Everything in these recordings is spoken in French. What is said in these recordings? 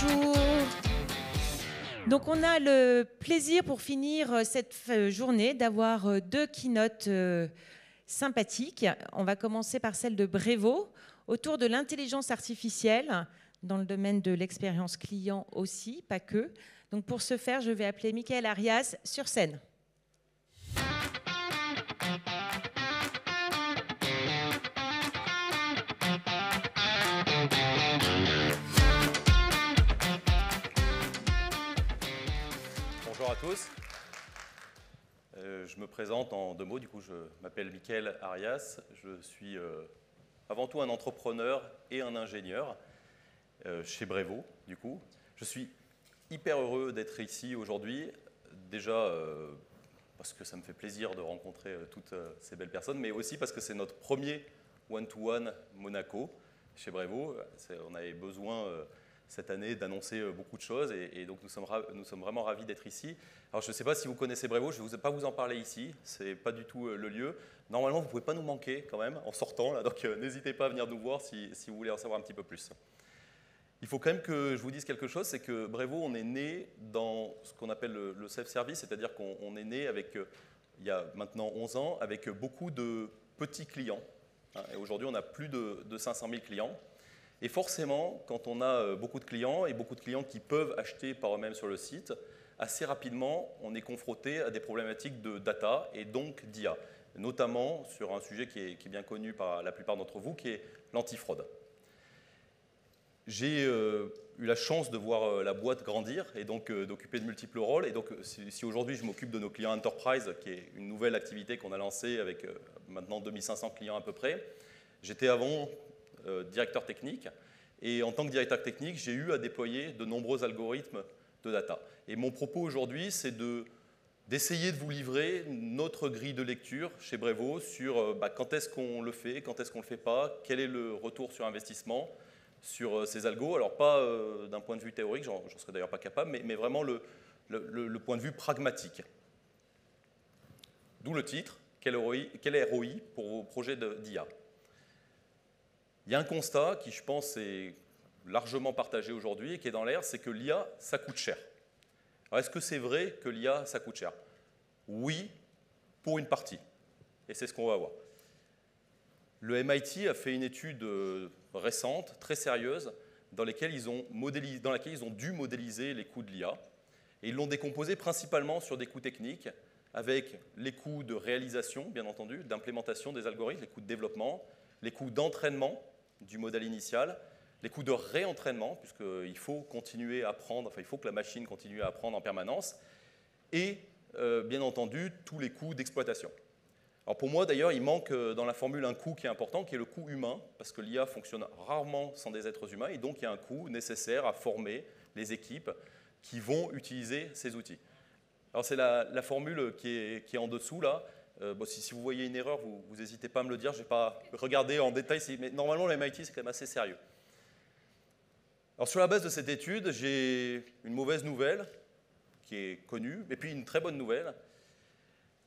Bonjour. Donc on a le plaisir pour finir euh, cette euh, journée d'avoir euh, deux keynotes sympathiques. On va commencer par celle de Brevo autour de l'intelligence artificielle dans le domaine de l'expérience client aussi, pas que. Donc pour ce faire, je vais appeler Michael Arias sur scène. Bonjour à tous. Euh, je me présente en deux mots. Du coup, je m'appelle Michael Arias. Je suis euh, avant tout un entrepreneur et un ingénieur euh, chez Brevo. Du coup, je suis hyper heureux d'être ici aujourd'hui. Déjà parce que ça me fait plaisir de rencontrer toutes ces belles personnes, mais aussi parce que c'est notre premier one-to-one Monaco chez Brevo. On avait besoin cette année d'annoncer euh, beaucoup de choses et, donc nous sommes, vraiment ravis d'être ici. Alors je ne sais pas si vous connaissez Brevo, je ne vais pas vous en parler ici, ce n'est pas du tout euh, le lieu. Normalement, vous ne pouvez pas nous manquer quand même en sortant, donc euh, n'hésitez pas à venir nous voir si, vous voulez en savoir un petit peu plus. Il faut quand même que je vous dise quelque chose, c'est que Brevo, on est né dans ce qu'on appelle le, self-service, c'est-à-dire qu'on est né avec, il y a maintenant 11 ans, avec beaucoup de petits clients. Hein, et aujourd'hui, on a plus de 500 000 clients. Et forcément, quand on a euh, beaucoup de clients et beaucoup de clients qui peuvent acheter par eux-mêmes sur le site, assez rapidement, on est confronté à des problématiques de data et donc d'IA, notamment sur un sujet qui est, bien connu par la plupart d'entre vous, qui est l'antifraude. J'ai euh, eu la chance de voir euh, la boîte grandir et donc d'occuper de multiples rôles. Et donc, si, aujourd'hui je m'occupe de nos clients enterprise, qui est une nouvelle activité qu'on a lancée avec maintenant 2500 clients à peu près, j'étais avant directeur technique. Et en tant que directeur technique, j'ai eu à déployer de nombreux algorithmes de data. Et mon propos aujourd'hui, c'est d'essayer de vous livrer notre grille de lecture chez Brevo sur euh, bah, quand est-ce qu'on le fait, quand est-ce qu'on ne le fait pas, quel est le retour sur investissement sur euh, ces algos. Alors pas d'un point de vue théorique, j'en serais d'ailleurs pas capable, mais, vraiment le, le, point de vue pragmatique. D'où le titre, quel, ROI, quel ROI pour vos projets d'IA il y a un constat qui, je pense, est largement partagé aujourd'hui et qui est dans l'air, c'est que l'IA, ça coûte cher. Alors, est-ce que c'est vrai que l'IA, ça coûte cher? Oui, pour une partie. Et c'est ce qu'on va voir. Le MIT a fait une étude euh, récente, très sérieuse, dans, dans laquelle ils ont dû modéliser les coûts de l'IA. Et ils l'ont décomposé principalement sur des coûts techniques, avec les coûts de réalisation, bien entendu, d'implémentation des algorithmes, les coûts de développement, les coûts d'entraînement, du modèle initial, les coûts de réentraînement, puisqu'il faut continuer à apprendre, enfin il faut que la machine continue à apprendre en permanence, et euh, bien entendu tous les coûts d'exploitation. Alors pour moi d'ailleurs, il manque euh, dans la formule un coût qui est important, qui est le coût humain, parce que l'IA fonctionne rarement sans des êtres humains, et donc il y a un coût nécessaire à former les équipes qui vont utiliser ces outils. Alors c'est la, formule qui est, qui est en dessous là, euh, si, vous voyez une erreur, vous n'hésitez pas à me le dire. Je n'ai pas regardé en détail, mais normalement, le MIT, c'est quand même assez sérieux. Alors, sur la base de cette étude, j'ai une mauvaise nouvelle qui est connue, et puis une très bonne nouvelle.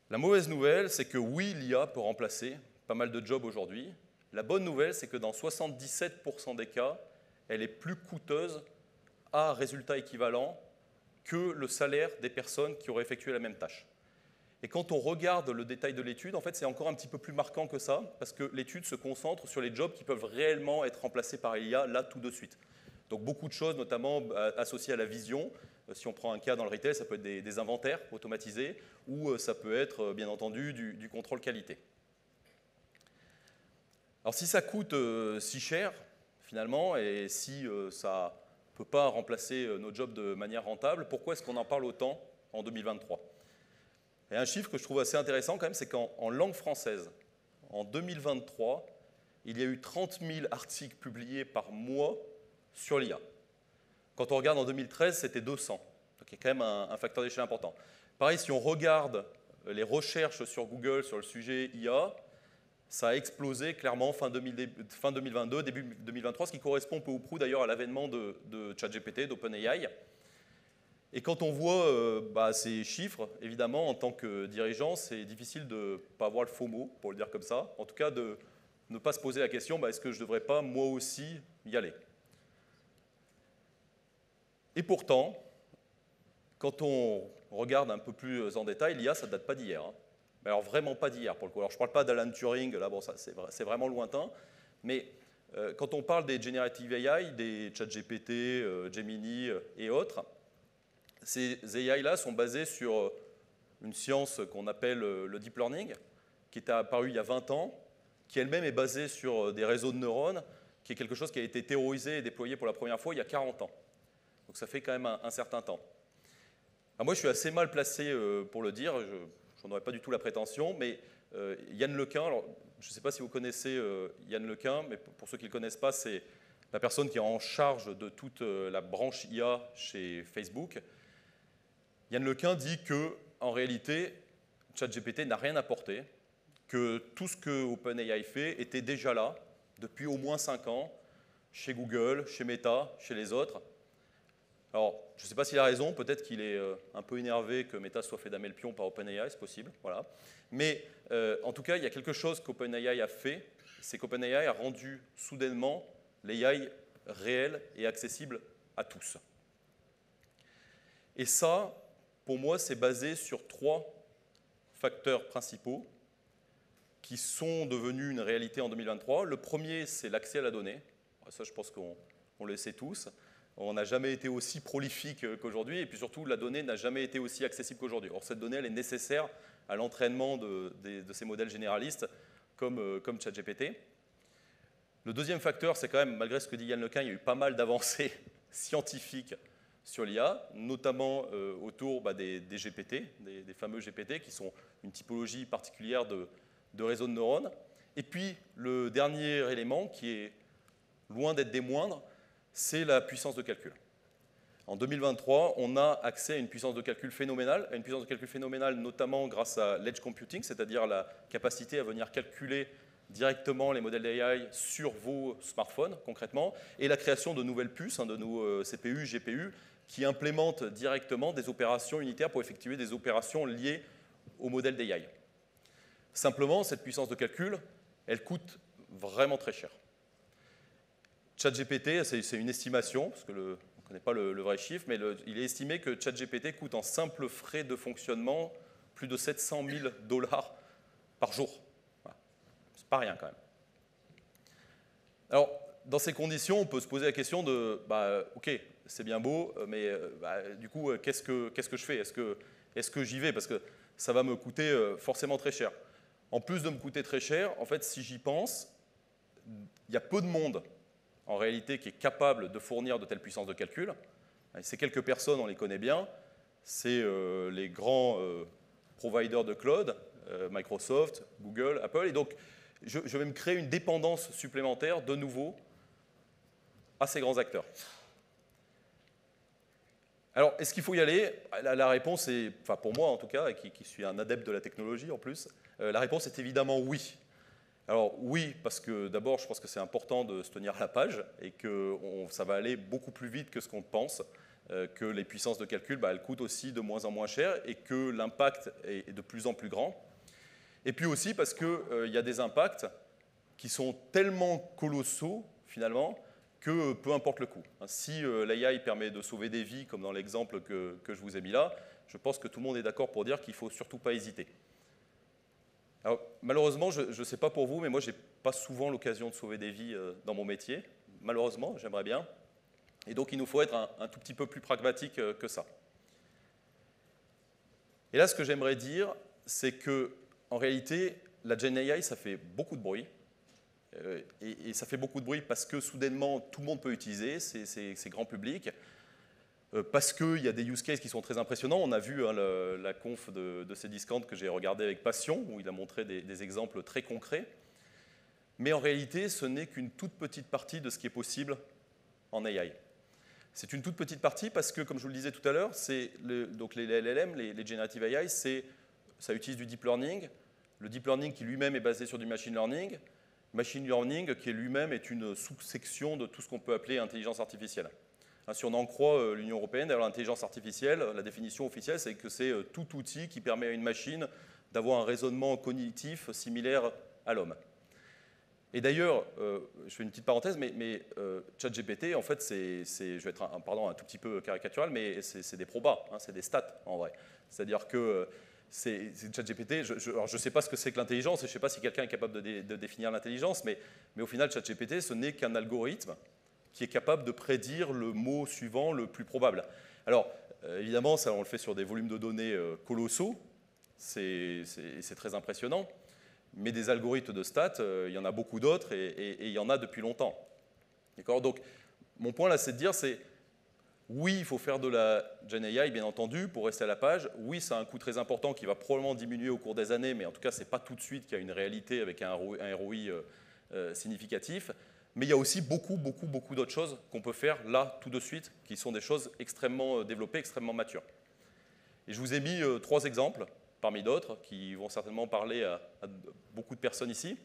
La mauvaise nouvelle, c'est que oui, l'IA peut remplacer pas mal de jobs aujourd'hui. La bonne nouvelle, c'est que dans 77% des cas, elle est plus coûteuse à résultat équivalent que le salaire des personnes qui auraient effectué la même tâche. Et quand on regarde le détail de l'étude, en fait, c'est encore un petit peu plus marquant que ça, parce que l'étude se concentre sur les jobs qui peuvent réellement être remplacés par l'IA là tout de suite. Donc beaucoup de choses, notamment euh, associées à la vision. Euh, si on prend un cas dans le retail, ça peut être des, inventaires automatisés, ou euh, ça peut être, bien entendu, du, contrôle qualité. Alors si ça coûte si cher, finalement, et si ça ne peut pas remplacer nos jobs de manière rentable, pourquoi est-ce qu'on en parle autant en 2023 et un chiffre que je trouve assez intéressant quand même, c'est qu'en langue française, en 2023, il y a eu 30 000 articles publiés par mois sur l'IA. Quand on regarde en 2013, c'était 200. Donc il y a quand même un, facteur d'échelle important. Pareil, si on regarde les recherches sur Google sur le sujet IA, ça a explosé clairement fin, 2022, début 2023, ce qui correspond peu ou prou d'ailleurs à l'avènement de, de ChatGPT, d'OpenAI. Et quand on voit euh, bah, ces chiffres, évidemment, en tant que dirigeant, c'est difficile de ne pas avoir le faux mot, pour le dire comme ça. En tout cas, de ne pas se poser la question, bah, est-ce que je ne devrais pas moi aussi y aller? Et pourtant, quand on regarde un peu plus en détail, l'IA, ça ne date pas d'hier. Hein. Alors vraiment pas d'hier pour le coup. Alors je ne parle pas d'Alan Turing, là bon, ça c'est vraiment lointain, mais euh, quand on parle des generative AI, des ChatGPT, euh, Gemini et autres, ces AI-là sont basés sur une science qu'on appelle le deep learning, qui est apparue il y a 20 ans, qui elle-même est basée sur des réseaux de neurones, qui est quelque chose qui a été théorisé et déployé pour la première fois il y a 40 ans. Donc ça fait quand même un, certain temps. moi, je suis assez mal placé pour le dire, je n'en aurais pas du tout la prétention, mais Yann Lequin, je ne sais pas si vous connaissez euh, Yann Lequin, mais pour ceux qui ne le connaissent pas, c'est la personne qui est en charge de toute euh, la branche IA chez Facebook. Yann Lequin dit que, en réalité, ChatGPT n'a rien apporté, que tout ce que OpenAI fait était déjà là depuis au moins 5 ans, chez Google, chez Meta, chez les autres. Alors, je ne sais pas s'il a raison, peut-être qu'il est euh, un peu énervé que Meta soit fait damer par OpenAI, c'est possible. Voilà. Mais euh, en tout cas, il y a quelque chose qu'OpenAI a fait, c'est qu'OpenAI a rendu soudainement l'AI réel et accessible à tous. Et ça, pour moi, c'est basé sur trois facteurs principaux qui sont devenus une réalité en 2023. Le premier, c'est l'accès à la donnée. Ça, je pense qu'on le sait tous. On n'a jamais été aussi prolifique qu'aujourd'hui, et puis surtout, la donnée n'a jamais été aussi accessible qu'aujourd'hui. Or, cette donnée, elle est nécessaire à l'entraînement de, ces modèles généralistes comme, euh, comme ChatGPT. Le deuxième facteur, c'est quand même, malgré ce que dit Yann Lequin, il y a eu pas mal d'avancées scientifiques sur l'IA, notamment euh, autour bah, des, GPT, des, fameux GPT, qui sont une typologie particulière de, de réseaux de neurones. Et puis, le dernier élément, qui est loin d'être des moindres, c'est la puissance de calcul. En 2023, on a accès à une puissance de calcul phénoménale, à une puissance de calcul phénoménale notamment grâce à l'edge computing, c'est-à-dire la capacité à venir calculer directement les modèles d'AI sur vos smartphones concrètement, et la création de nouvelles puces, hein, de nos euh, CPU, GPU, qui implémentent directement des opérations unitaires pour effectuer des opérations liées au modèle d'AI. Simplement, cette puissance de calcul, elle coûte vraiment très cher. ChatGPT, c'est une estimation, parce que on ne connaît pas le, vrai chiffre, mais il est estimé que ChatGPT coûte en simple frais de fonctionnement plus de 700 000 dollars par jour. C'est pas rien quand même. Alors, dans ces conditions, on peut se poser la question de, bah, ok, c'est bien beau, mais bah, du coup, qu'est-ce que, qu'est-ce que je fais? Est-ce que, j'y vais? Parce que ça va me coûter euh, forcément très cher. En plus de me coûter très cher, en fait, si j'y pense, il y a peu de monde en réalité qui est capable de fournir de telles puissances de calcul. ces quelques personnes, on les connaît bien, c'est euh, les grands euh, providers de cloud, euh, Microsoft, Google, Apple. Et donc, je, vais me créer une dépendance supplémentaire de nouveau à ces grands acteurs. Alors, est-ce qu'il faut y aller? La, réponse est, enfin pour moi en tout cas, et qui, suis un adepte de la technologie en plus, la réponse est évidemment oui. Alors oui, parce que d'abord, je pense que c'est important de se tenir à la page et que ça va aller beaucoup plus vite que ce qu'on pense, euh, que les puissances de calcul, bah, elles coûtent aussi de moins en moins cher et que l'impact est, de plus en plus grand. Et puis aussi parce qu'il euh, y a des impacts qui sont tellement colossaux, finalement, que peu importe le coût. Si euh, l'AI permet de sauver des vies, comme dans l'exemple que, je vous ai mis là, je pense que tout le monde est d'accord pour dire qu'il ne faut surtout pas hésiter malheureusement, je ne sais pas pour vous, mais moi, je n'ai pas souvent l'occasion de sauver des vies euh, dans mon métier. Malheureusement, j'aimerais bien. Et donc, il nous faut être un, tout petit peu plus pragmatique euh, que ça. Et là, ce que j'aimerais dire, c'est que, en réalité, la Gen AI, ça fait beaucoup de bruit. Euh, et, ça fait beaucoup de bruit parce que soudainement, tout le monde peut utiliser, c'est grand public. Euh, parce qu'il y a des use cases qui sont très impressionnants. On a vu hein, la conf de, de Cdiscount que j'ai regardé avec passion, où il a montré des, exemples très concrets. Mais en réalité, ce n'est qu'une toute petite partie de ce qui est possible en AI. C'est une toute petite partie parce que, comme je vous le disais tout à l'heure, les LLM, les, les Generative AI, ça utilise du deep learning. Le deep learning qui lui-même est basé sur du machine learning. Machine learning qui lui-même est une sous-section de tout ce qu'on peut appeler intelligence artificielle. Hein, si on en croit euh, l'Union européenne, l'intelligence artificielle, la définition officielle, c'est que c'est euh, tout outil qui permet à une machine d'avoir un raisonnement cognitif similaire à l'homme. Et d'ailleurs, euh, je fais une petite parenthèse, mais, ChatGPT, en fait, c'est, je vais être un, pardon, un tout petit peu caricatural, mais c'est, des probas, hein, c'est des stats en vrai. C'est-à-dire que c'est, ChatGPT, je ne sais pas ce que c'est que l'intelligence, et je ne sais pas si quelqu'un est capable de, définir l'intelligence, mais, au final, ChatGPT, ce n'est qu'un algorithme qui est capable de prédire le mot suivant le plus probable. Alors, évidemment, ça, on le fait sur des volumes de données colossaux, c'est très impressionnant. Mais des algorithmes de stats, euh, il y en a beaucoup d'autres et, il y en a depuis longtemps. Donc, mon point là, c'est de dire, c'est oui, il faut faire de la Gen bien entendu, pour rester à la page. Oui, c'est un coût très important qui va probablement diminuer au cours des années, mais en tout cas, ce n'est pas tout de suite qu'il y a une réalité avec un ROI, euh, euh, significatif. Mais il y a aussi beaucoup, beaucoup, beaucoup d'autres choses qu'on peut faire là, tout de suite, qui sont des choses extrêmement développées, extrêmement matures. Et je vous ai mis trois exemples parmi d'autres, qui vont certainement parler à, beaucoup de personnes ici.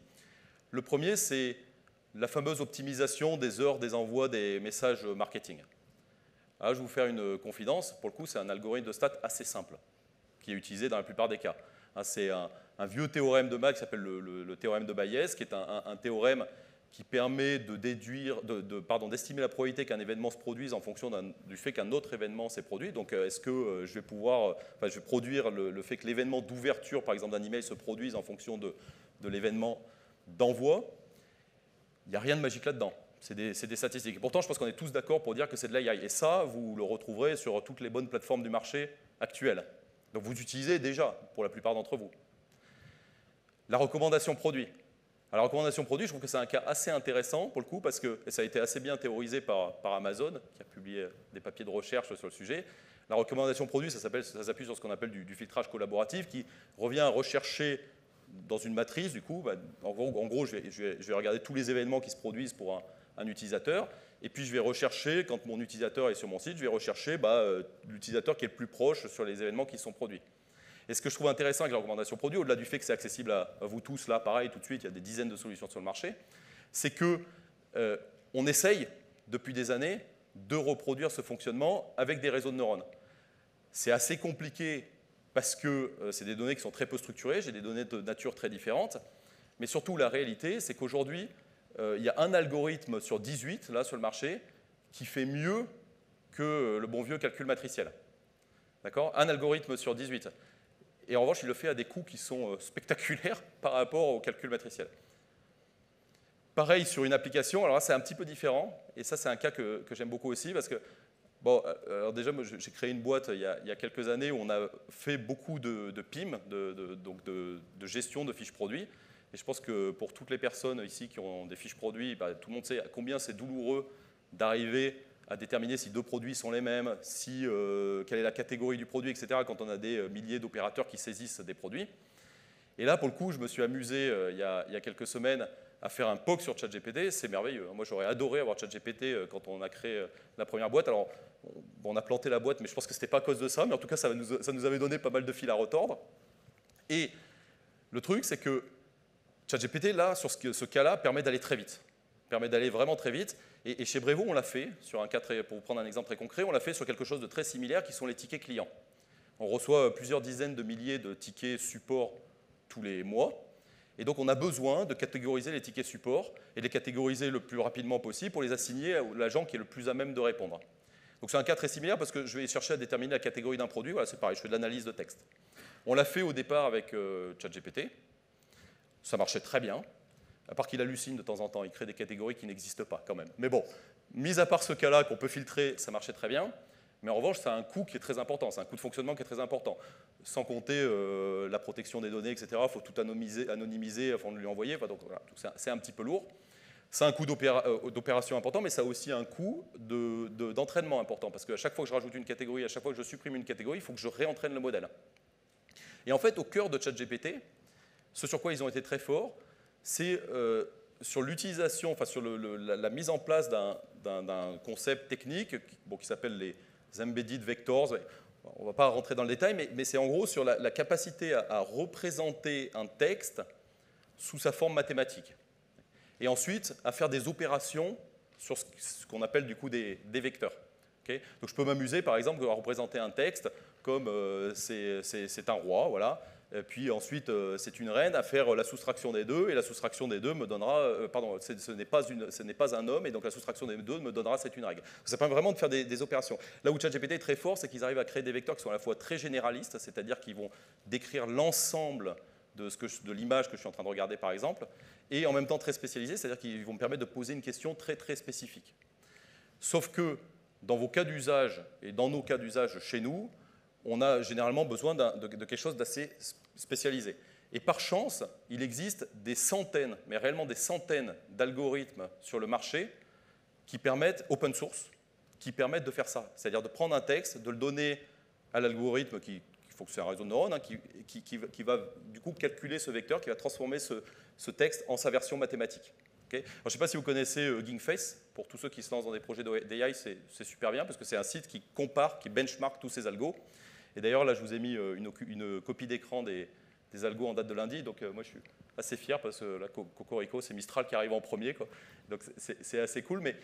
Le premier, c'est la fameuse optimisation des heures des envois des messages marketing. Je vais vous faire une confidence. Pour le coup, c'est un algorithme de stats assez simple, qui est utilisé dans la plupart des cas. Hein, c'est un, vieux théorème de maths qui s'appelle le, théorème de Bayes, qui est un théorème qui permet de déduire, pardon, d'estimer la probabilité qu'un événement se produise en fonction du fait qu'un autre événement s'est produit. Donc, euh, est-ce que euh, je vais pouvoir, euh, enfin, je vais produire le, fait que l'événement d'ouverture, par exemple, d'un email se produise en fonction de, l'événement d'envoi? Il n'y a rien de magique là-dedans. C'est des, statistiques. Et pourtant, je pense qu'on est tous d'accord pour dire que c'est de l'AI. Et ça, vous le retrouverez sur toutes les bonnes plateformes du marché actuelles. Donc, vous utilisez déjà pour la plupart d'entre vous. La recommandation produit. La recommandation produit, je trouve que c'est un cas assez intéressant pour le coup, parce que ça a été assez bien théorisé par, Amazon, qui a publié des papiers de recherche sur le sujet. La recommandation produit, ça s'appuie sur ce qu'on appelle du, filtrage collaboratif, qui revient à rechercher dans une matrice, du coup, bah, en gros, je, vais, regarder tous les événements qui se produisent pour un, utilisateur, et puis je vais rechercher, quand mon utilisateur est sur mon site, je vais rechercher bah, euh, l'utilisateur qui est le plus proche sur les événements qui sont produits. Et ce que je trouve intéressant avec la recommandation produit, au-delà du fait que c'est accessible à, vous tous, là, pareil, tout de suite, il y a des dizaines de solutions sur le marché, c'est que euh, on essaye depuis des années de reproduire ce fonctionnement avec des réseaux de neurones. C'est assez compliqué parce que euh, c'est des données qui sont très peu structurées, j'ai des données de nature très différentes, mais surtout la réalité, c'est qu'aujourd'hui, il y a un algorithme sur 18, là, sur le marché, qui fait mieux que le bon vieux calcul matriciel. D'accord? Un algorithme sur 18. Et en revanche, il le fait à des coûts qui sont euh, spectaculaires par rapport au calcul matriciel. Pareil sur une application, alors là c'est un petit peu différent, et ça c'est un cas que, j'aime beaucoup aussi, parce que, bon, euh, alors déjà j'ai créé une boîte il y, a, quelques années où on a fait beaucoup de, PIM, donc de, gestion de fiches produits, et je pense que pour toutes les personnes ici qui ont des fiches produits, bah, tout le monde sait combien c'est douloureux d'arriver à déterminer si deux produits sont les mêmes, si, euh, quelle est la catégorie du produit, etc., quand on a des euh, milliers d'opérateurs qui saisissent des produits. Et là, pour le coup, je me suis amusé euh, il, y a, quelques semaines à faire un POC sur ChatGPT. C'est merveilleux. Moi, j'aurais adoré avoir ChatGPT quand on a créé la première boîte. Alors, on a planté la boîte, mais je pense que ce n'était pas à cause de ça. Mais en tout cas, ça nous avait donné pas mal de fil à retordre. Et le truc, c'est que ChatGPT, là, sur ce, cas-là, permet d'aller très vite. Permet d'aller vraiment très vite. Et, chez Brevo, on l'a fait, sur un cas pour vous prendre un exemple très concret, on l'a fait sur quelque chose de très similaire qui sont les tickets clients. On reçoit plusieurs dizaines de milliers de tickets support tous les mois. Et donc on a besoin de catégoriser les tickets support et les catégoriser le plus rapidement possible pour les assigner à l'agent qui est le plus à même de répondre. Donc c'est un cas très similaire parce que je vais chercher à déterminer la catégorie d'un produit. Voilà, c'est pareil, je fais de l'analyse de texte. On l'a fait au départ avec euh, ChatGPT. Ça marchait très bien à part qu'il hallucine de temps en temps, il crée des catégories qui n'existent pas quand même. Mais bon, mis à part ce cas-là qu'on peut filtrer, ça marchait très bien. Mais en revanche, ça a un coût qui est très important, c'est un coût de fonctionnement qui est très important. Sans compter euh, la protection des données, etc. Il faut tout anonymiser, avant de lui envoyer. donc c'est un petit peu lourd. C'est un coût euh, d'opération important, mais ça a aussi un coût d'entraînement important. Parce qu'à chaque fois que je rajoute une catégorie, à chaque fois que je supprime une catégorie, il faut que je réentraîne le modèle. Et en fait, au cœur de ChatGPT, ce sur quoi ils ont été très forts, c'est euh, sur l'utilisation, enfin sur la, mise en place d'un concept technique qui s'appelle les embedded vectors. On ne va pas rentrer dans le détail, mais, c'est en gros sur la, capacité à, représenter un texte sous sa forme mathématique. Et ensuite, à faire des opérations sur ce, qu'on appelle du coup des, vecteurs. Donc je peux m'amuser par exemple à représenter un texte comme euh, c'est un roi, voilà, puis ensuite, c'est une reine à faire la soustraction des deux, et la soustraction des deux me donnera, pardon, ce n'est pas, un homme, et donc la soustraction des deux me donnera, c'est une règle. Ça permet vraiment de faire des, des opérations. Là où ChatGPT est très fort, c'est qu'ils arrivent à créer des vecteurs qui sont à la fois très généralistes, c'est-à-dire qu'ils vont décrire l'ensemble de, de l'image que je suis en train de regarder par exemple, et en même temps très spécialisés, c'est-à-dire qu'ils vont me permettre de poser une question très très spécifique. Sauf que dans vos cas d'usage et dans nos cas d'usage chez nous, on a généralement besoin de, quelque chose d'assez spécialisé. Et par chance, il existe des centaines, mais réellement des centaines d'algorithmes sur le marché qui permettent, open source, qui permettent de faire ça. C'est-à-dire de prendre un texte, de le donner à l'algorithme qui, faut que c'est un réseau de neurones, hein, qui, va du coup calculer ce vecteur, qui va transformer ce, ce texte en sa version mathématique. je ne sais pas si vous connaissez euh, Gingface. Pour tous ceux qui se lancent dans des projets d'AI, c'est super bien parce que c'est un site qui compare, qui benchmark tous ces algos. Et d'ailleurs, là, je vous ai mis euh, une, copie d'écran des, des, algos en date de lundi. Donc, euh, moi, je suis assez fier parce que là, Cocorico, c'est Mistral qui arrive en premier. Donc, c'est assez cool. Mais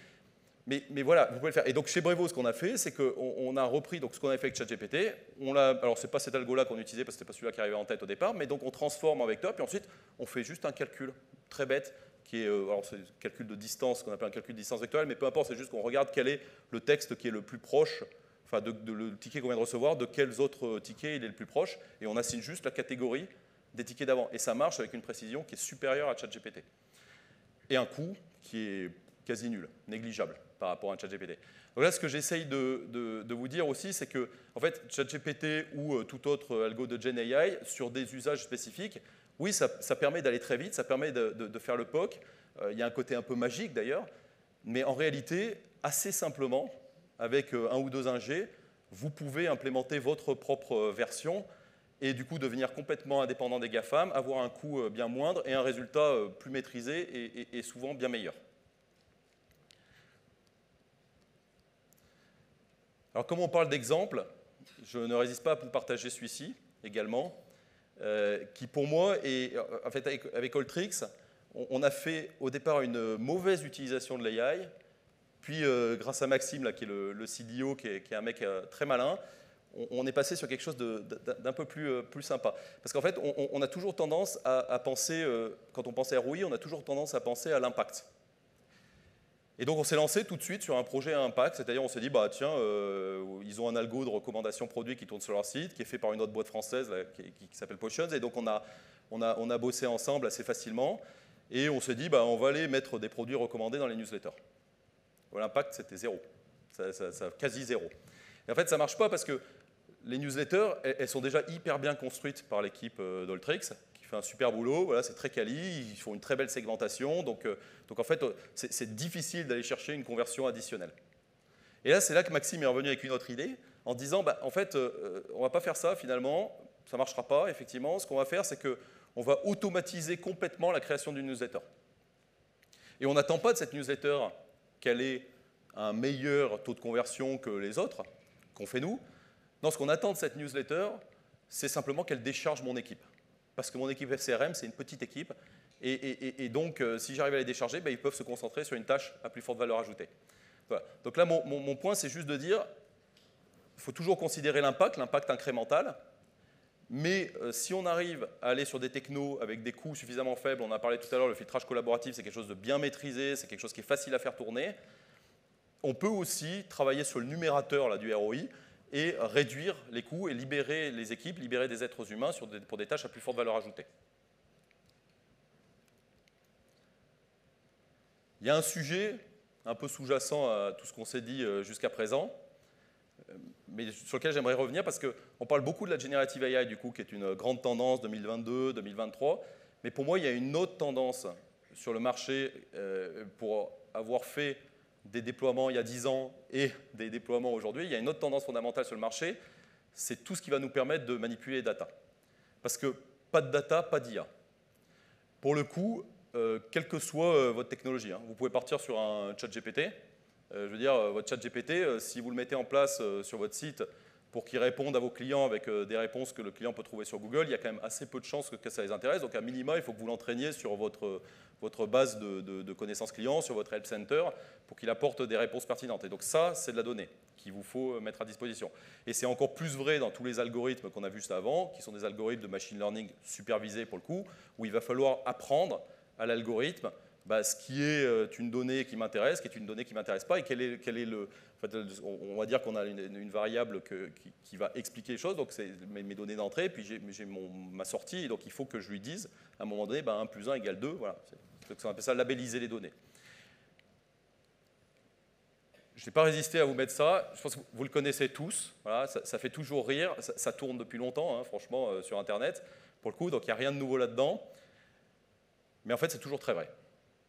mais, voilà, vous pouvez le faire. Et donc chez Brevo, ce qu'on a fait, c'est qu'on a repris donc, ce qu'on avait fait avec ChatGPT. On alors c'est pas cet algo-là qu'on utilisait parce que c'était pas celui-là qui arrivait en tête au départ, mais donc on transforme en vecteur, puis ensuite on fait juste un calcul très bête qui est, euh, alors c'est calcul de distance, qu'on appelle un calcul de distance vectorielle, mais peu importe, c'est juste qu'on regarde quel est le texte qui est le plus proche, de, le ticket qu'on vient de recevoir, de quels autres tickets il est le plus proche, et on assigne juste la catégorie des tickets d'avant. Et ça marche avec une précision qui est supérieure à ChatGPT. Et un coût qui est quasi nul, négligeable par rapport à ChatGPT. Donc là, ce que j'essaye de, vous dire aussi, c'est que en fait, ChatGPT ou euh, tout autre algo de Gen AI, sur des usages spécifiques, oui, ça, permet d'aller très vite, ça permet de, faire le POC. Euh, il y a un côté un peu magique d'ailleurs, mais en réalité, assez simplement, avec euh, un ou deux ingés, vous pouvez implémenter votre propre version et du coup devenir complètement indépendant des GAFAM, avoir un coût bien moindre et un résultat plus maîtrisé et souvent bien meilleur. Alors, comme on parle d'exemple, je ne résiste pas à vous partager celui-ci également, euh, qui pour moi est, en fait, avec, avec Ultrix, on, a fait au départ une mauvaise utilisation de l'AI, puis euh, grâce à Maxime, qui est le, CDO, qui est, un mec euh, très malin, on, est passé sur quelque chose d'un peu plus, plus, sympa. Parce qu'en fait, on, a toujours tendance à, penser, quand on pense à ROI, on a toujours tendance à penser à l'impact. Et donc on s'est lancé tout de suite sur un projet à impact, c'est-à-dire on s'est dit, bah tiens, euh, ils ont un algo de recommandation produit qui tourne sur leur site, qui est fait par une autre boîte française qui, s'appelle Potions, et donc on a bossé ensemble assez facilement, et on s'est dit, bah, on va aller mettre des produits recommandés dans les newsletters. L'impact, c'était zéro, ça, quasi zéro. Et en fait, ça ne marche pas parce que les newsletters, elles, sont déjà hyper bien construites par l'équipe euh, d'Oltrix, un super boulot, voilà, c'est très quali, ils font une très belle segmentation, donc, euh, donc en fait, euh, c'est difficile d'aller chercher une conversion additionnelle. Et là, c'est là que Maxime est revenu avec une autre idée, en disant, bah, en fait, on ne va pas faire ça finalement, ça ne marchera pas, effectivement. Ce qu'on va faire, c'est qu'on va automatiser complètement la création d'une newsletter. Et on n'attend pas de cette newsletter qu'elle ait un meilleur taux de conversion que les autres, qu'on fait nous. Non, ce qu'on attend de cette newsletter, c'est simplement qu'elle décharge mon équipe parce que mon équipe FCRM, c'est une petite équipe. Et, donc, euh, si j'arrive à les décharger, ben, ils peuvent se concentrer sur une tâche à plus forte valeur ajoutée. Donc là, mon, point, c'est juste de dire, il faut toujours considérer l'impact, l'impact incrémental. Mais euh, si on arrive à aller sur des technos avec des coûts suffisamment faibles, on a parlé tout à l'heure, le filtrage collaboratif, c'est quelque chose de bien maîtrisé, c'est quelque chose qui est facile à faire tourner. On peut aussi travailler sur le numérateur là, du ROI et réduire les coûts et libérer les équipes, libérer des êtres humains pour des tâches à plus forte valeur ajoutée. Il y a un sujet un peu sous-jacent à tout ce qu'on s'est dit euh, jusqu'à présent, mais sur lequel j'aimerais revenir parce qu'on parle beaucoup de la generative AI, du coup, qui est une grande tendance 2022-2023, mais pour moi, il y a une autre tendance sur le marché euh, pour avoir fait des déploiements il y a 10 ans et des déploiements aujourd'hui, il y a une autre tendance fondamentale sur le marché, c'est tout ce qui va nous permettre de manipuler les data. Parce que pas de data, pas d'IA. Pour le coup, euh, quelle que soit euh, votre technologie, hein, vous pouvez partir sur un chat GPT. Euh, je veux dire, votre chat GPT, si vous le mettez en place sur votre site pour qu'ils répondent à vos clients avec des réponses que le client peut trouver sur Google, il y a quand même assez peu de chances que, ça les intéresse. Donc à minima, il faut que vous l'entraîniez sur votre, votre base de, de, connaissances clients, sur votre help center, pour qu'il apporte des réponses pertinentes. Et donc ça, c'est de la donnée qu'il vous faut mettre à disposition. Et c'est encore plus vrai dans tous les algorithmes qu'on a vus juste avant, qui sont des algorithmes de machine learning supervisés pour le coup, où il va falloir apprendre à l'algorithme bah, ce qui est euh, une donnée qui m'intéresse, qui est une donnée qui ne m'intéresse pas, et quel est, le... En fait, on va dire qu'on a une, variable qui, va expliquer les choses, donc c'est mes, données d'entrée, puis j'ai ma sortie, donc il faut que je lui dise, à un moment donné, bah, 1 plus 1 égale 2, voilà. Donc on appelle ça labelliser les données. Je n'ai pas résisté à vous mettre ça. Je pense que vous le connaissez tous. Voilà, ça, fait toujours rire. Ça, tourne depuis longtemps, hein, franchement, euh, sur Internet, pour le coup. Donc il n'y a rien de nouveau là-dedans. Mais en fait, c'est toujours très vrai.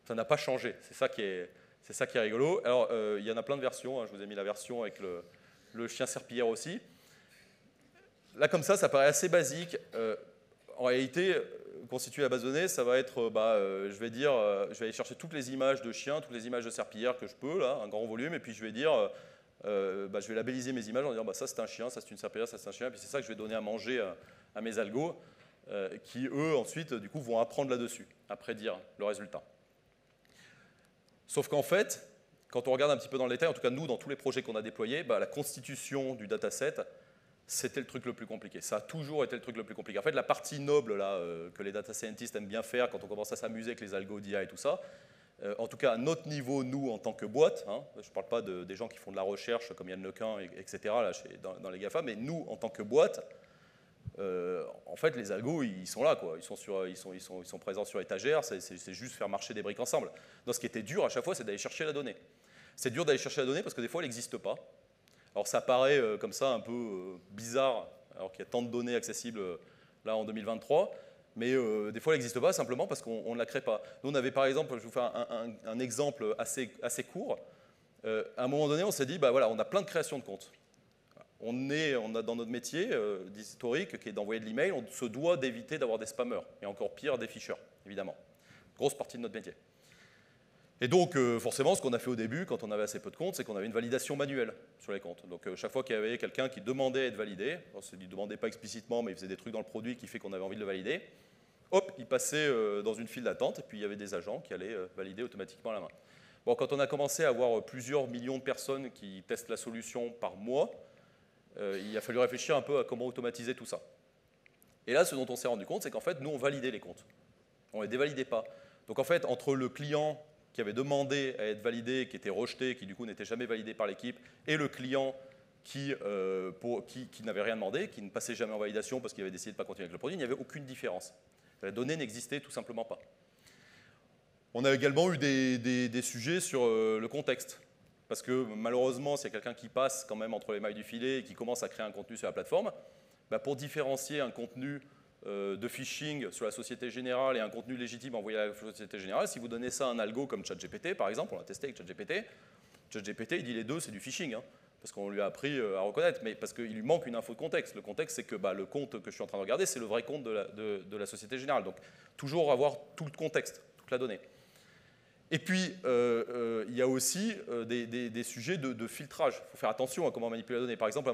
Ça n'a pas changé. C'est ça qui est, rigolo. Alors, euh, il y en a plein de versions. Hein. Je vous ai mis la version avec le, chien serpillière aussi. Là, comme ça, ça paraît assez basique. Euh, en réalité, constituer la base de ça va être, bah, je vais dire, je vais aller chercher toutes les images de chiens, toutes les images de serpillière que je peux, là, un grand volume, et puis je vais dire, bah, je vais labelliser mes images en disant, bah, ça c'est un chien, ça c'est une serpillière, ça c'est un chien, et puis c'est ça que je vais donner à manger à, mes algos. Euh, qui, eux, ensuite, du coup, vont apprendre là-dessus, à prédire le résultat. Sauf qu'en fait, quand on regarde un petit peu dans le détail, en tout cas nous, dans tous les projets qu'on a déployés, bah, la constitution du dataset, c'était le truc le plus compliqué. Ça a toujours été le truc le plus compliqué. En fait, la partie noble là, euh, que les data scientists aiment bien faire quand on commence à s'amuser avec les algos d'IA et tout ça, euh, en tout cas à notre niveau, nous, en tant que boîte, hein, je ne parle pas des gens qui font de la recherche comme Yann Lequin, etc., dans, dans, les GAFA, mais nous, en tant que boîte, euh, en fait, les algos, ils sont là, quoi. Ils, sont sur, ils, sont, ils, sont, présents sur étagère, c'est juste faire marcher des briques ensemble. Donc, ce qui était dur à chaque fois, c'est d'aller chercher la donnée. C'est dur d'aller chercher la donnée parce que des fois, elle n'existe pas. Alors, ça paraît euh, comme ça un peu euh, bizarre, alors qu'il y a tant de données accessibles là en 2023. Mais des fois, elle n'existe pas simplement parce qu'on ne la crée pas. Nous, on avait par exemple, je vous fais un, un exemple assez, assez court. à un moment donné, on s'est dit, bah voilà, on a plein de créations de comptes on, est, on a dans notre métier euh, historique, qui est d'envoyer de l'email, on se doit d'éviter d'avoir des spammers, et encore pire, des ficheurs, évidemment. Grosse partie de notre métier. Et donc, euh, forcément, ce qu'on a fait au début, quand on avait assez peu de comptes, c'est qu'on avait une validation manuelle sur les comptes. Donc, euh, chaque fois qu'il y avait quelqu'un qui demandait à être validé, il ne demandait pas explicitement, mais il faisait des trucs dans le produit qui fait qu'on avait envie de le valider, hop, il passait dans une file d'attente, et puis il y avait des agents qui allaient valider automatiquement à la main. Bon, quand on a commencé à avoir plusieurs millions de personnes qui testent la solution par mois, euh, il a fallu réfléchir un peu à comment automatiser tout ça. Et là, ce dont on s'est rendu compte, c'est qu'en fait, nous, on validait les comptes. On ne les dévalidait pas. Donc en fait, entre le client qui avait demandé à être validé, qui était rejeté, qui du coup n'était jamais validé par l'équipe, et le client qui, euh, n'avait rien demandé, qui ne passait jamais en validation parce qu'il avait décidé de ne pas continuer avec le produit, il n'y avait aucune différence. La donnée n'existait tout simplement pas. On a également eu des, sujets sur euh, le contexte. Parce que malheureusement, s'il y a quelqu'un qui passe quand même entre les mailles du filet et qui commence à créer un contenu sur la plateforme, bah, pour différencier un contenu euh, de phishing sur la Société Générale et un contenu légitime envoyé à la Société Générale, si vous donnez ça à un algo comme ChatGPT, par exemple, on l'a testé avec ChatGPT, ChatGPT, il dit les deux, c'est du phishing. Hein, parce qu'on lui a appris euh, à reconnaître, mais parce qu'il lui manque une info de contexte. Le contexte, c'est que bah, le compte que je suis en train de regarder, c'est le vrai compte de la, de la Société Générale. Donc, toujours avoir tout le contexte, toute la donnée. Et puis, euh, euh, il y a aussi euh, des, sujets de, filtrage. Il faut faire attention à comment manipuler la donnée. Par exemple,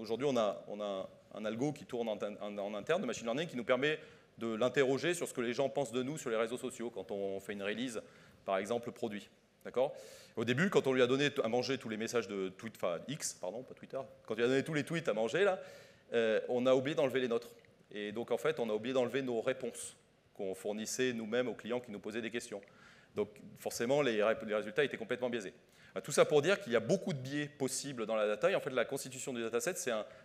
aujourd'hui, on a, un algo qui tourne en, interne de machine learning qui nous permet de l'interroger sur ce que les gens pensent de nous sur les réseaux sociaux quand on fait une release, par exemple, produit. D'accord? Au début, quand on lui a donné à manger tous les messages de tweet, enfin X, pardon, pas Twitter, quand on lui a donné tous les tweets à manger, là, on a oublié d'enlever les nôtres. Et donc, en fait, on a oublié d'enlever nos réponses qu'on fournissait nous-mêmes aux clients qui nous posaient des questions. Donc forcément, les, résultats étaient complètement biaisés. Euh, tout ça pour dire qu'il y a beaucoup de biais possibles dans la data. Et en fait, la constitution du dataset,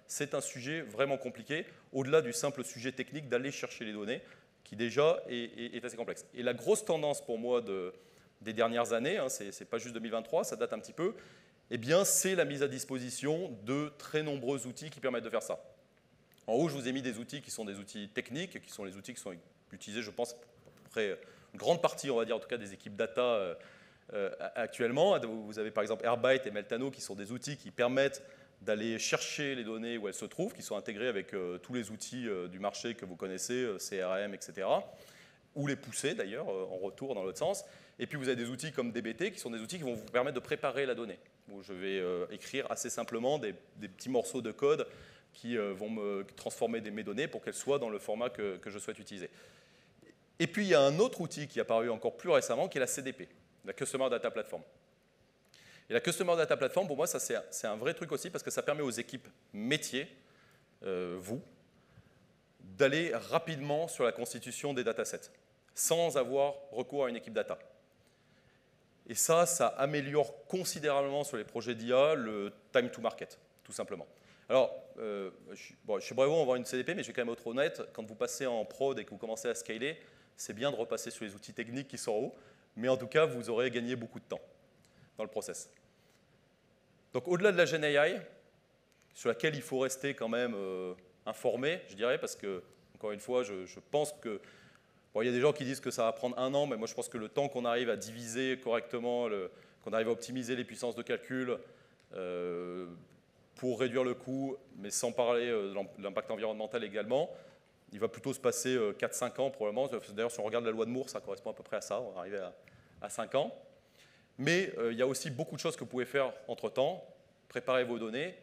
c'est un, sujet vraiment compliqué, au-delà du simple sujet technique d'aller chercher les données, qui déjà est, assez complexe. Et la grosse tendance pour moi des dernières années, hein, ce n'est pas juste 2023, ça date un petit peu, eh c'est la mise à disposition de très nombreux outils qui permettent de faire ça. En haut, je vous ai mis des outils qui sont des outils techniques, qui sont les outils qui sont utilisés, je pense, à peu près une grande partie, on va dire en tout cas, des équipes data euh, euh, actuellement. Vous avez par exemple Airbyte et Meltano qui sont des outils qui permettent d'aller chercher les données où elles se trouvent, qui sont intégrés avec euh, tous les outils du marché que vous connaissez, CRM, etc. ou les pousser d'ailleurs en retour dans l'autre sens. Et puis vous avez des outils comme DBT qui sont des outils qui vont vous permettre de préparer la donnée. Où je vais écrire assez simplement des, petits morceaux de code qui vont me transformer mes données pour qu'elles soient dans le format que je souhaite utiliser. Et puis il y a un autre outil qui est apparu encore plus récemment qui est la CDP, la Customer Data Platform. Et la Customer Data Platform, pour moi, c'est un vrai truc aussi parce que ça permet aux équipes métiers, euh, vous, d'aller rapidement sur la constitution des datasets sans avoir recours à une équipe data. Et ça, ça améliore considérablement sur les projets d'IA le time to market, tout simplement. Alors, euh, chez Brevo, on va une CDP, mais je vais quand même être honnête, quand vous passez en prod et que vous commencez à scaler, c'est bien de repasser sur les outils techniques qui sont en haut, mais en tout cas, vous aurez gagné beaucoup de temps dans le process. Donc au-delà de la GenAI, sur laquelle il faut rester quand même euh, informé, je dirais, parce que, encore une fois, je, pense que... Bon, il y a des gens qui disent que ça va prendre un an, mais moi je pense que le temps qu'on arrive à diviser correctement, qu'on arrive à optimiser les puissances de calcul euh, pour réduire le coût, mais sans parler euh, de l'impact environnemental également, il va plutôt se passer 4-5 ans probablement. D'ailleurs, si on regarde la loi de Moore, ça correspond à peu près à ça, on va arriver à, à 5 ans. Mais euh, il y a aussi beaucoup de choses que vous pouvez faire entre-temps. Préparer vos données,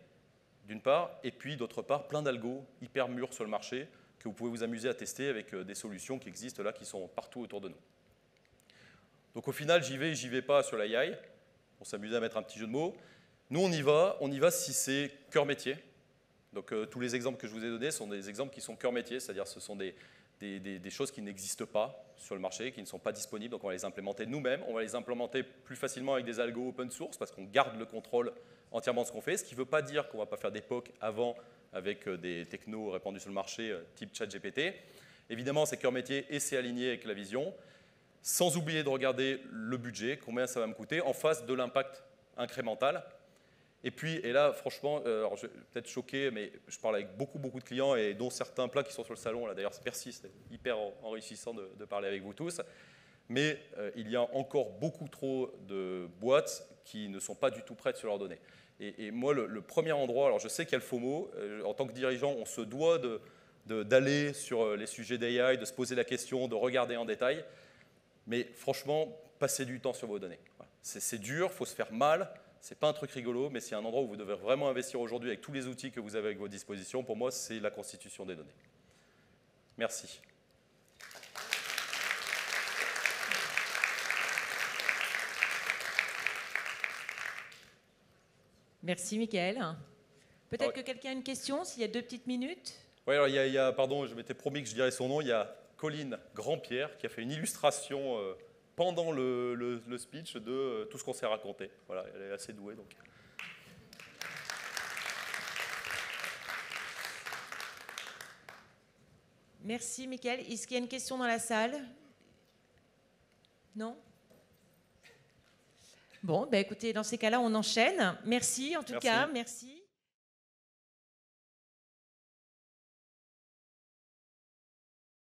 d'une part, et puis d'autre part, plein d'algos hyper mûrs sur le marché que vous pouvez vous amuser à tester avec euh, des solutions qui existent là, qui sont partout autour de nous. Donc au final, j'y vais, j'y vais pas sur l'AI. On s'amuse à mettre un petit jeu de mots. Nous, on y va, on y va si c'est cœur métier. Donc euh, tous les exemples que je vous ai donnés sont des exemples qui sont cœur métier, c'est-à-dire ce sont des, des, choses qui n'existent pas sur le marché, qui ne sont pas disponibles. Donc on va les implémenter nous-mêmes. On va les implémenter plus facilement avec des algos open source parce qu'on garde le contrôle entièrement de ce qu'on fait. Ce qui ne veut pas dire qu'on ne va pas faire d'époque avant avec euh, des technos répandus sur le marché euh, type ChatGPT. Évidemment, c'est cœur métier et c'est aligné avec la vision. Sans oublier de regarder le budget, combien ça va me coûter, en face de l'impact incrémental. Et puis, et là, franchement, euh, alors je vais peut-être choqué, mais je parle avec beaucoup, beaucoup de clients, et dont certains plein qui sont sur le salon. Là, d'ailleurs, merci, c'est hyper enrichissant de, parler avec vous tous. Mais euh, il y a encore beaucoup trop de boîtes qui ne sont pas du tout prêtes sur leurs données. Et, moi, le, premier endroit, alors je sais qu'il y a le FOMO, euh, en tant que dirigeant, on se doit d'aller de, sur les sujets d'AI, de se poser la question, de regarder en détail. Mais franchement, passez du temps sur vos données. C'est dur, il faut se faire mal, n'est pas un truc rigolo, mais c'est un endroit où vous devez vraiment investir aujourd'hui avec tous les outils que vous avez à vos dispositions. Pour moi, c'est la constitution des données. Merci. Merci, Michael. Peut-être que quelqu'un a une question, s'il y a deux petites minutes? Oui, alors il y, a, pardon, je m'étais promis que je dirais son nom. Il y a Colline Grandpierre qui a fait une illustration. Euh, pendant le, speech de euh, tout ce qu'on s'est raconté. Voilà, elle est assez douée. Donc. Merci, Michael. Est-ce qu'il y a une question dans la salle? Non? Bon, ben écoutez, dans ces cas-là, on enchaîne. Merci en tout cas, merci.